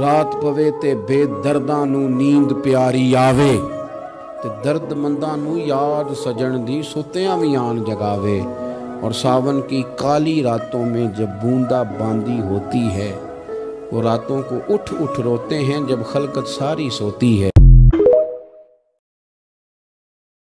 ਰਾਤ ਪਵੇ ਤੇ ਬੇਦਰਦਾਂ ਨੂੰ ਨੀਂਦ ਪਿਆਰੀ ਆਵੇ ਤੇ ਦਰਦਮੰਦਾਂ ਨੂੰ ਯਾਦ ਸਜਣ ਦੀ ਸੁੱਤਿਆਂ ਵੀ ਆਣ ਜਗਾਵੇ। और सावन की काली रातों में जब बूंदा बांदी होती है वो रातों को उठ उठ रोते हैं जब खलकत सारी सोती है